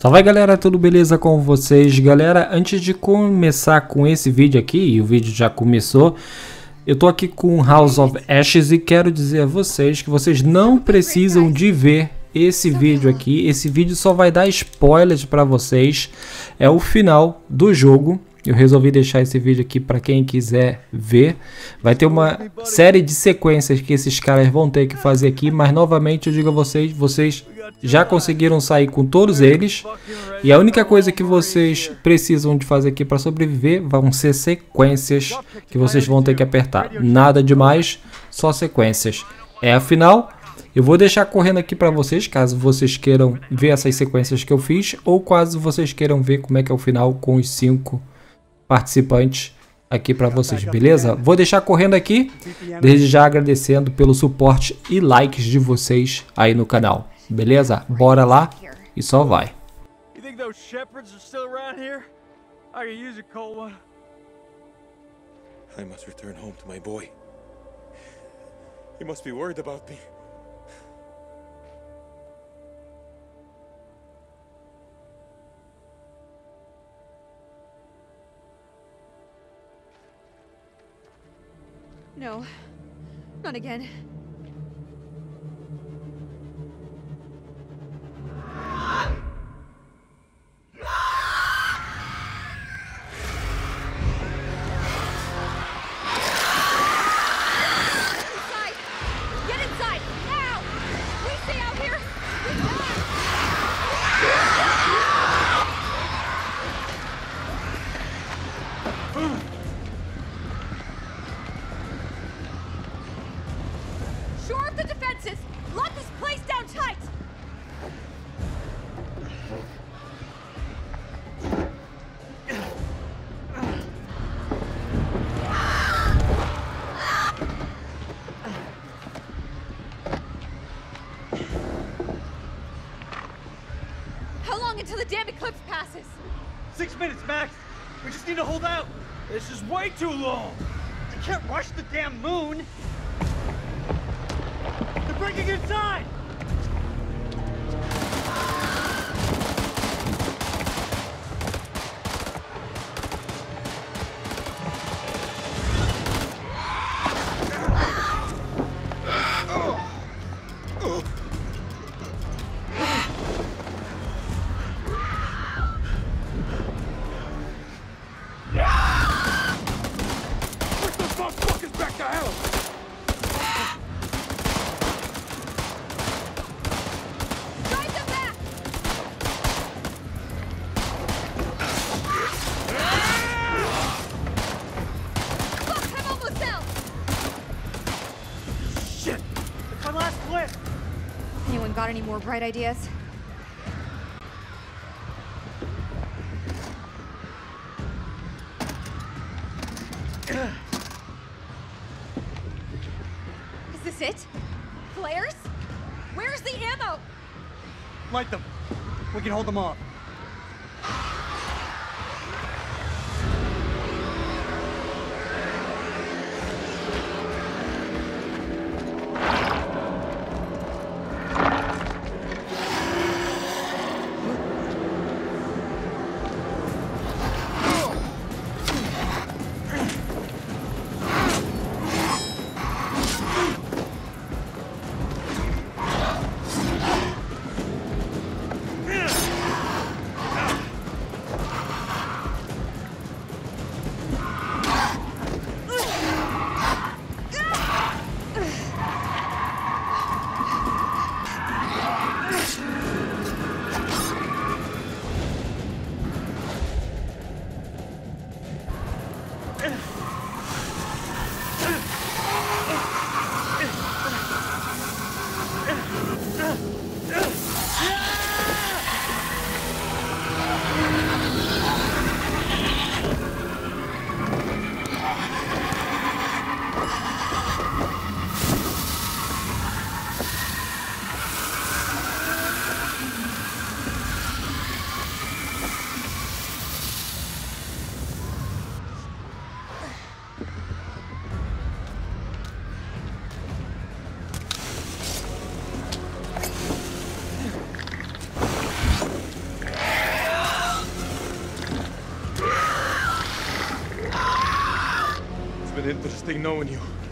Salve galera, tudo beleza com vocês? Galera, antes de começar com esse vídeo aqui, e o vídeo já começou, eu tô aqui com House of Ashes e quero dizer a vocês que vocês não precisam de ver esse vídeo aqui. Esse vídeo só vai dar spoilers para vocês. É o final do jogo. Eu resolvi deixar esse vídeo aqui para quem quiser ver. Vai ter uma série de sequências que esses caras vão ter que fazer aqui, mas novamente eu digo a vocês, vocês já conseguiram sair com todos eles. E a única coisa que vocês precisam de fazer aqui para sobreviver vão ser sequências que vocês vão ter que apertar. Nada demais, só sequências. É a final. Eu vou deixar correndo aqui para vocês, caso vocês queiram ver essas sequências que eu fiz, ou caso vocês queiram ver como é que é o final com os cinco participantes aqui para vocês, beleza? Vou deixar correndo aqui, desde já agradecendo pelo suporte e likes de vocês aí no canal, beleza? Bora lá e só vai. I must return home to my boy. He must be worried about me. No. Not again. Damn eclipse passes. Six minutes, Max. We just need to hold out. This is way too long. I can't rush the damn moon. They're breaking inside. Anyone got any more bright ideas? Is this it? Flares? Where's the ammo? Light them. We can hold them off. you interesting knowing you.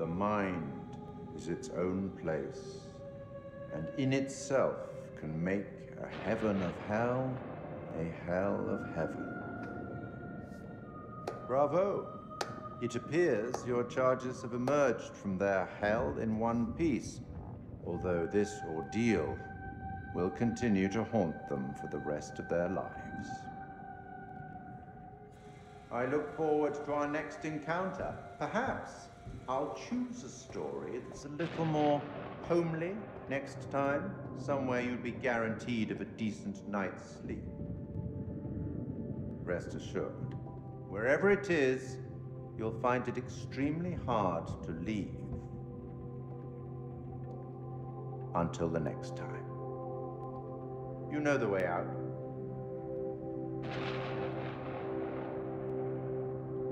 The mind is its own place, and in itself can make a heaven of hell a hell of heaven. Bravo! It appears your charges have emerged from their hell in one piece, although this ordeal will continue to haunt them for the rest of their lives. I look forward to our next encounter. Perhaps I'll choose a story that's a little more homely next time, somewhere you'd be guaranteed of a decent night's sleep. Rest assured, wherever it is, you'll find it extremely hard to leave. Until the next time. You know the way out.